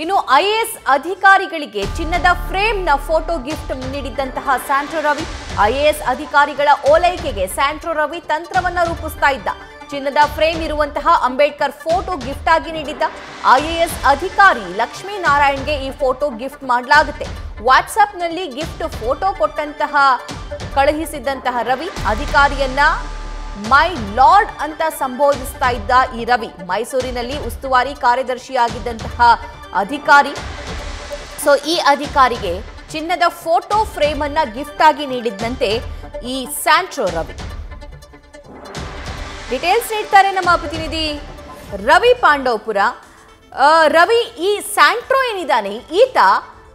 ಇನ್ನು ಐಎಎಸ್ ಅಧಿಕಾರಿಗಳಿಗೆ ಚಿನ್ನದ ಫ್ರೇಮ್ನ ಫೋಟೋ ಗಿಫ್ಟ್ ನೀಡಿದ್ದಂತಹ ಸ್ಯಾಂಟ್ರೋ ರವಿ. ಐಎಎಸ್ ಅಧಿಕಾರಿಗಳ ಓಲೈಕೆಗೆ ಸ್ಯಾಂಟ್ರೋ ರವಿ ತಂತ್ರವನ್ನ ರೂಪಿಸ್ತಾ ಇದ್ದ. ಚಿನ್ನದ ಫ್ರೇಮ್ ಇರುವಂತಹ ಅಂಬೇಡ್ಕರ್ ಫೋಟೋ ಗಿಫ್ಟ್ ಆಗಿ ನೀಡಿದ್ದ. ಐಎಎಸ್ ಅಧಿಕಾರಿ ಲಕ್ಷ್ಮೀನಾರಾಯಣ್ಗೆ ಈ ಫೋಟೋ ಗಿಫ್ಟ್ ಮಾಡಲಾಗುತ್ತೆ. ವಾಟ್ಸಪ್ನಲ್ಲಿ ಗಿಫ್ಟ್ ಫೋಟೋ ಕೊಟ್ಟಂತಹ, ಕಳುಹಿಸಿದ್ದಂತಹ ರವಿ, ಅಧಿಕಾರಿಯನ್ನ ಮೈ ಲಾರ್ಡ್ ಅಂತ ಸಂಬೋಧಿಸ್ತಾ ಇದ್ದ ಈ ರವಿ. ಮೈಸೂರಿನಲ್ಲಿ ಉಸ್ತುವಾರಿ ಕಾರ್ಯದರ್ಶಿಯಾಗಿದ್ದಂತಹ ಅಧಿಕಾರಿ. ಸೊ ಈ ಅಧಿಕಾರಿಗೆ ಚಿನ್ನದ ಫೋಟೋ ಫ್ರೇಮ್ ಅನ್ನ ಗಿಫ್ಟ್ ಆಗಿ ನೀಡಿದ್ದಂತೆ ಈ ಸ್ಯಾಂಟ್ರೋ ರವಿ. ಡೀಟೇಲ್ಸ್ ನೀಡ್ತಾರೆ ನಮ್ಮ ಪ್ರತಿನಿಧಿ ರವಿ ಪಾಂಡವಪುರ. ರವಿ, ಈ ಸ್ಯಾಂಟ್ರೋ ಏನಿದ್ದಾನೆ ಈತ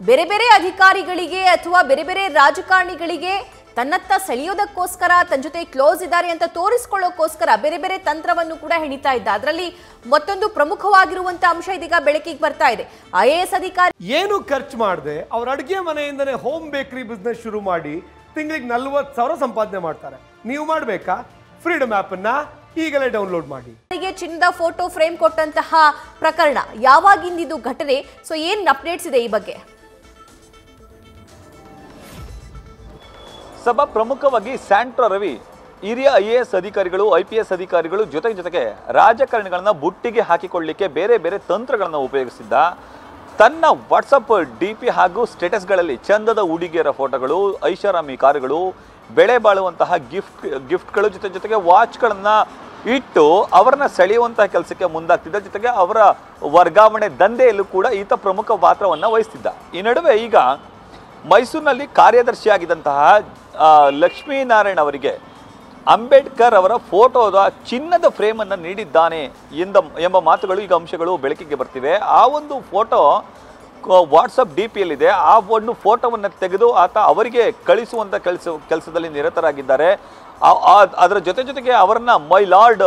ಬೇರೆ ಬೇರೆ ಅಧಿಕಾರಿಗಳಿಗೆ ಅಥವಾ ಬೇರೆ ಬೇರೆ ರಾಜಕಾರಣಿಗಳಿಗೆ ತನ್ನತ್ತ ಸೆಳೆಯೋದಕ್ಕೋಸ್ಕರ ತನ್ನ ಜೊತೆ ಕ್ಲೋಸ್ ಇದ್ದಾರೆ ಅಂತ ತೋರಿಸ್ಕೊಳ್ಳೋಕ್ಕೋಸ್ಕರ ಬೇರೆ ಬೇರೆ ತಂತ್ರವನ್ನು ಕೂಡ ಹೆಣಿತಾ ಇದ್ದ. ಅದರಲ್ಲಿ ಮತ್ತೊಂದು ಪ್ರಮುಖವಾಗಿರುವಂತ ಅಂಶ ಇದೀಗ ಬೆಳಕಿಗೆ ಬರ್ತಾ ಇದೆ. ಐ ಎ ಎಸ್ ಅಧಿಕಾರಿ ಏನು ಖರ್ಚು ಮಾಡದೆ? ಅವ್ರ ಅಡುಗೆ ಮನೆಯಿಂದನೇ ಹೋಮ್ ಬೇಕರಿ ಬಿಸ್ನೆಸ್ ಶುರು ಮಾಡಿ ತಿಂಗಳಿಗೆ ನಲ್ವತ್ತು ಸಾವಿರ ಸಂಪಾದನೆ ಮಾಡ್ತಾರೆ. ನೀವು ಮಾಡಬೇಕಾ? ಫ್ರೀಡಮ್ ಆ್ಯಪನ್ನು ಈಗಲೇ ಡೌನ್ಲೋಡ್ ಮಾಡಿ. ಅವರಿಗೆ ಚಿನ್ನದ ಫೋಟೋ ಫ್ರೇಮ್ ಕೊಟ್ಟಂತಹ ಪ್ರಕರಣ. ಯಾವಾಗಿಂದಿದು ಘಟನೆ? ಸೊ ಏನ್ ಅಪ್ಡೇಟ್ಸ್ ಇದೆ ಈ ಬಗ್ಗೆ? ಸಭಾ ಪ್ರಮುಖವಾಗಿ ಸ್ಯಾಂಟ್ರೋ ರವಿ, ಹಿರಿಯ ಐ ಎ ಎಸ್ ಅಧಿಕಾರಿಗಳು ಐ ಪಿ ಎಸ್ ಅಧಿಕಾರಿಗಳು ಜೊತೆಗೆ ಜೊತೆಗೆ ರಾಜಕಾರಣಿಗಳನ್ನ ಬುಟ್ಟಿಗೆ ಹಾಕಿಕೊಳ್ಳಿಕ್ಕೆ ಬೇರೆ ಬೇರೆ ತಂತ್ರಗಳನ್ನು ಉಪಯೋಗಿಸಿದ್ದ ತನ್ನ ವಾಟ್ಸಪ್ ಡಿ ಪಿ ಹಾಗೂ ಸ್ಟೇಟಸ್ಗಳಲ್ಲಿ ಚಂದದ ಹುಡುಗಿಯರ ಫೋಟೋಗಳು, ಐಷಾರಾಮಿ ಕಾರುಗಳು, ಬೆಳೆ ಬಾಳುವಂತಹ ಗಿಫ್ಟ್, ಗಿಫ್ಟ್ಗಳು ಜೊತೆ ಜೊತೆಗೆ ವಾಚ್ಗಳನ್ನು ಇಟ್ಟು ಅವರನ್ನ ಸೆಳೆಯುವಂತಹ ಕೆಲಸಕ್ಕೆ ಮುಂದಾಗ್ತಿದ್ದ. ಜೊತೆಗೆ ಅವರ ವರ್ಗಾವಣೆ ದಂಧೆಯಲ್ಲೂ ಕೂಡ ಈತ ಪ್ರಮುಖ ಪಾತ್ರವನ್ನು ವಹಿಸ್ತಿದ್ದ. ಈ ನಡುವೆ ಈಗ ಮೈಸೂರಿನಲ್ಲಿ ಕಾರ್ಯದರ್ಶಿಯಾಗಿದ್ದಂತಹ ಲಕ್ಷ್ಮೀನಾರಾಯಣ್ ಅವರಿಗೆ ಅಂಬೇಡ್ಕರ್ ಅವರ ಫೋಟೋದ ಚಿನ್ನದ ಫ್ರೇಮನ್ನು ನೀಡಿದ್ದಾನೆ ಎಂದ ಎಂಬ ಮಾತುಗಳು, ಈಗ ಅಂಶಗಳು ಬೆಳಕಿಗೆ ಬರ್ತಿವೆ. ಆ ಒಂದು ಫೋಟೋ ವಾಟ್ಸಪ್ ಡಿ ಪಿಯಲ್ಲಿದೆ ಆ ಒಂದು ಫೋಟೋವನ್ನು ತೆಗೆದು ಆತ ಅವರಿಗೆ ಕಳಿಸುವಂಥ ಕೆಲಸ ಕೆಲಸದಲ್ಲಿ ನಿರತರಾಗಿದ್ದಾರೆ. ಅದರ ಜೊತೆ ಜೊತೆಗೆ ಅವರನ್ನು ಮೈ ಲಾರ್ಡ್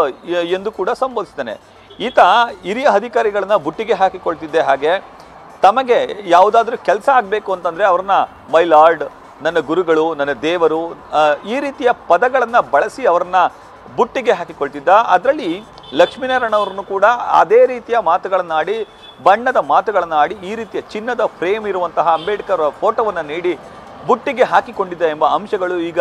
ಎಂದು ಕೂಡ ಸಂಬೋಧಿಸ್ತಾನೆ ಈತ ಹಿರಿಯ ಅಧಿಕಾರಿಗಳನ್ನ ಬುಟ್ಟಿಗೆ ಹಾಕಿಕೊಳ್ತಿದ್ದೆ ಹಾಗೆ ತಮಗೆ ಯಾವುದಾದ್ರೂ ಕೆಲಸ ಆಗಬೇಕು ಅಂತಂದರೆ ಅವ್ರನ್ನ ಮೈ ಲಾರ್ಡ್ ನನ್ನ ಗುರುಗಳು, ನನ್ನ ದೇವರು ಈ ರೀತಿಯ ಪದಗಳನ್ನು ಬಳಸಿ ಅವರನ್ನ ಬುಟ್ಟಿಗೆ ಹಾಕಿಕೊಳ್ತಿದ್ದ. ಅದರಲ್ಲಿ ಲಕ್ಷ್ಮೀನಾರಾಯಣ ಅವರನ್ನು ಕೂಡ ಅದೇ ರೀತಿಯ ಮಾತುಗಳನ್ನು ಆಡಿ ಬಣ್ಣದ ಮಾತುಗಳನ್ನು ಆಡಿ ಈ ರೀತಿಯ ಚಿನ್ನದ ಫ್ರೇಮ್ ಇರುವಂತಹ ಅಂಬೇಡ್ಕರ್ ಫೋಟೋವನ್ನು ನೀಡಿ ಬುಟ್ಟಿಗೆ ಹಾಕಿಕೊಂಡಿದ್ದ ಎಂಬ ಅಂಶಗಳು ಈಗ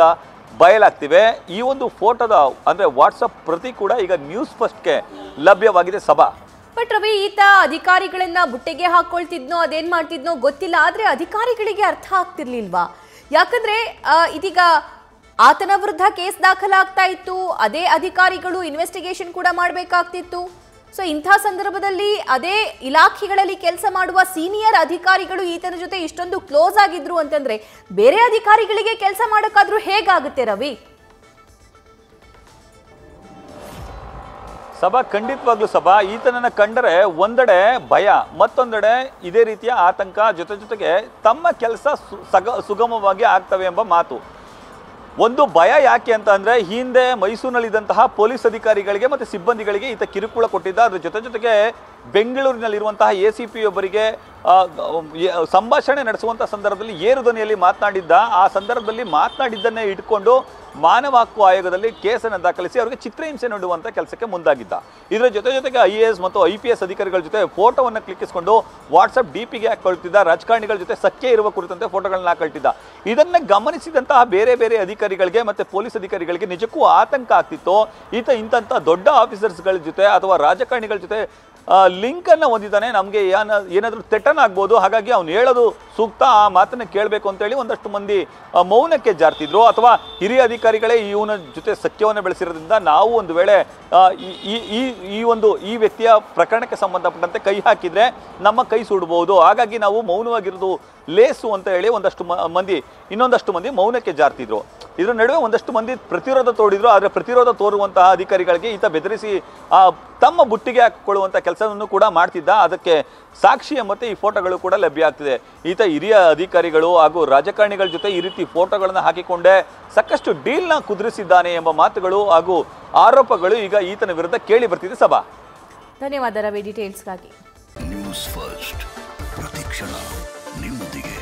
ಬಯಲಾಗ್ತಿವೆ. ಈ ಒಂದು ಫೋಟೋದ, ಅಂದರೆ ವಾಟ್ಸಪ್ ಪ್ರತಿ ಕೂಡ ಈಗ ನ್ಯೂಸ್ ಫಸ್ಟ್ಗೆ ಲಭ್ಯವಾಗಿದೆ ಸಭಾ. ಬಟ್ ರವಿ, ಈತ ಅಧಿಕಾರಿಗಳನ್ನ ಬುಟ್ಟಿಗೆ ಹಾಕೊಳ್ತಿದ್ನೋ, ಅದೇನ್ ಮಾಡ್ತಿದ್ನೋ ಗೊತ್ತಿಲ್ಲ, ಆದ್ರೆ ಅಧಿಕಾರಿಗಳಿಗೆ ಅರ್ಥ ಆಗ್ತಿರ್ಲಿಲ್ವಾ? ಯಾಕಂದ್ರೆ ಇದೀಗ ಆತನ ವಿರುದ್ಧ ಕೇಸ್ ದಾಖಲಾಗ್ತಾ ಇತ್ತು. ಅದೇ ಅಧಿಕಾರಿಗಳು ಇನ್ವೆಸ್ಟಿಗೇಷನ್ ಕೂಡ ಮಾಡಬೇಕಾಗ್ತಿತ್ತು. ಸೊ ಇಂಥ ಸಂದರ್ಭದಲ್ಲಿ ಅದೇ ಇಲಾಖೆಗಳಲ್ಲಿ ಕೆಲಸ ಮಾಡುವ ಸೀನಿಯರ್ ಅಧಿಕಾರಿಗಳು ಈತನ ಜೊತೆ ಇಷ್ಟೊಂದು ಕ್ಲೋಸ್ ಆಗಿದ್ರು ಅಂತಂದ್ರೆ, ಬೇರೆ ಅಧಿಕಾರಿಗಳಿಗೆ ಕೆಲಸ ಮಾಡೋಕ್ಕಾದ್ರೂ ಹೇಗಾಗುತ್ತೆ ರವಿ? ಸಭಾ, ಖಂಡಿತವಾಗ್ಲೂ ಸಭಾ. ಈತನನ್ನ ಕಂಡರೆ ಒಂದೆಡೆ ಭಯ, ಮತ್ತೊಂದೆಡೆ ಇದೇ ರೀತಿಯ ಆತಂಕ ಜೊತೆ ಜೊತೆಗೆ ತಮ್ಮ ಕೆಲಸ ಸಗ, ಸುಗಮವಾಗಿ ಆಗ್ತವೆ ಎಂಬ ಮಾತು. ಒಂದು ಭಯ ಯಾಕೆ ಅಂತ ಅಂದರೆ ಹಿಂದೆ ಮೈಸೂರಿನಲ್ಲಿದ್ದಂತಹ ಪೊಲೀಸ್ ಅಧಿಕಾರಿಗಳಿಗೆ ಮತ್ತು ಸಿಬ್ಬಂದಿಗಳಿಗೆ ಈತ ಕಿರುಕುಳ ಕೊಟ್ಟಿದ್ದ. ಅದ್ರ ಜೊತೆ ಜೊತೆಗೆ ಬೆಂಗಳೂರಿನಲ್ಲಿರುವಂತಹ ಎ ಸಿ ಪಿ ಒಬ್ಬರಿಗೆ ಸಂಭಾಷಣೆ ನಡೆಸುವಂಥ ಸಂದರ್ಭದಲ್ಲಿ ಏರು ಧ್ವನಿಯಲ್ಲಿ ಮಾತನಾಡಿದ್ದ. ಆ ಸಂದರ್ಭದಲ್ಲಿ ಮಾತನಾಡಿದ್ದನ್ನೇ ಇಟ್ಕೊಂಡು ಮಾನವ ಹಕ್ಕು ಆಯೋಗದಲ್ಲಿ ಕೇಸನ್ನು ದಾಖಲಿಸಿ ಅವರಿಗೆ ಚಿತ್ರಹಿಂಸೆ ನೀಡುವಂಥ ಕೆಲಸಕ್ಕೆ ಮುಂದಾಗಿದ್ದ. ಇದರ ಜೊತೆ ಜೊತೆಗೆ ಐ ಮತ್ತು ಐ ಪಿ ಅಧಿಕಾರಿಗಳ ಜೊತೆ ಫೋಟೋವನ್ನು ಕ್ಲಿಕ್ಕಿಸಿಕೊಂಡು ವಾಟ್ಸಪ್ ಡಿ ಪಿಗೆ ಹಾಕೊಳ್ತಿದ್ದ, ರಾಜಕಾರಣಿಗಳ ಜೊತೆ ಸಖ್ಯ ಇರುವ ಕುರಿತಂತೆ ಫೋಟೋಗಳನ್ನ ಹಾಕೊಳ್ತಿದ್ದ. ಇದನ್ನು ಗಮನಿಸಿದಂತಹ ಬೇರೆ ಬೇರೆ ಅಧಿಕಾರಿಗಳಿಗೆ ಮತ್ತು ಪೊಲೀಸ್ ಅಧಿಕಾರಿಗಳಿಗೆ ನಿಜಕ್ಕೂ ಆತಂಕ ಆಗ್ತಿತ್ತು, ಈತ ಇಂಥ ದೊಡ್ಡ ಆಫೀಸರ್ಸ್ಗಳ ಜೊತೆ ಅಥವಾ ರಾಜಕಾರಣಿಗಳ ಜೊತೆ ಲಿಂಕ್ ಅನ್ನ ಹೊಂದಿದ್ದಾನೆ. ನಮಗೆ ಏನ, ಏನಾದರೂ ತೆಟ್ಟನಾಗ್ಬೋದು ಹಾಗಾಗಿ ಅವ್ನು ಹೇಳೋದು ಸೂಕ್ತ. ಆ ಮಾತನ್ನು ಕೇಳಬೇಕು ಅಂತೇಳಿ ಒಂದಷ್ಟು ಮಂದಿ ಮೌನಕ್ಕೆ ಜಾರ್ತಿದ್ರು. ಅಥವಾ ಹಿರಿಯ ಅಧಿಕಾರಿಗಳೇ ಇವನ ಜೊತೆ ಸಖ್ಯವನ್ನು ಬೆಳೆಸಿರೋದ್ರಿಂದ ನಾವು ಒಂದು ವೇಳೆ ಈ- ಈ- ಈ ಒಂದು, ಈ ವ್ಯಕ್ತಿಯ ಪ್ರಕರಣಕ್ಕೆ ಸಂಬಂಧಪಟ್ಟಂತೆ ಕೈ ಹಾಕಿದ್ರೆ ನಮ್ಮ ಕೈ ಸುಡಬಹುದು ಹಾಗಾಗಿ ನಾವು ಮೌನವಾಗಿರೋದು ಲೇಸು ಅಂತ ಹೇಳಿ ಒಂದಷ್ಟು ಮಂದಿ, ಇನ್ನೊಂದಷ್ಟು ಮಂದಿ ಮೌನಕ್ಕೆ ಜಾರ್ತಿದ್ರು. ಇದರ ನಡುವೆ ಒಂದಷ್ಟು ಮಂದಿ ಪ್ರತಿರೋಧ ತೋಡಿದ್ರು ಆದರೆ ಪ್ರತಿರೋಧ ತೋರುವಂತಹ ಅಧಿಕಾರಿಗಳಿಗೆ ಈತ ಬೆದರಿಸಿ ಆ, ತಮ್ಮ ಬುಟ್ಟಿಗೆ ಹಾಕಿಕೊಳ್ಳುವಂಥ ಕೆಲಸವನ್ನು ಕೂಡ ಮಾಡ್ತಿದ್ದ. ಅದಕ್ಕೆ ಸಾಕ್ಷಿ ಮತ್ತು ಈ ಫೋಟೋಗಳು ಕೂಡ ಲಭ್ಯ ಆಗ್ತಿದೆ. ಈತ ಹಿರಿಯ ಅಧಿಕಾರಿಗಳು ಹಾಗೂ ರಾಜಕಾರಣಿಗಳ ಜೊತೆ ಈ ರೀತಿ ಫೋಟೋಗಳನ್ನು ಹಾಕಿಕೊಂಡೇ. ಸಾಕಷ್ಟು ಡೀಲ್ನ ಕುದುರಿಸಿದ್ದಾನೆ ಎಂಬ ಮಾತುಗಳು ಹಾಗೂ ಆರೋಪಗಳು ಈಗ ಈತನ ವಿರುದ್ಧ ಕೇಳಿ ಬರ್ತಿದೆ. ಸಭಾ. ಧನ್ಯವಾದ ರವಿ ಡೀಟೇಲ್ಸ್ಗಾಗಿ ನ್ಯೂಸ್ ಫಸ್ಟ್ ಪ್ರತಿಕ್ಷಣ ನಿಮ್ಮೊಂದಿಗೆ.